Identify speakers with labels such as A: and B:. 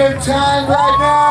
A: good time right now.